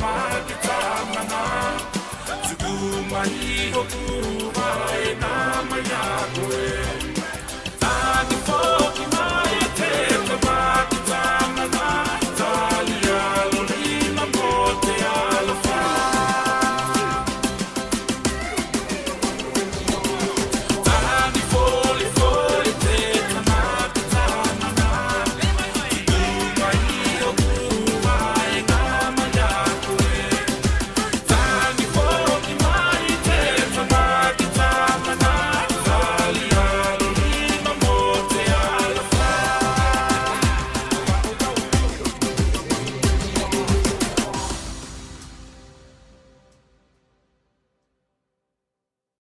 makitamana Zuguma hiko kuma ina mayakoe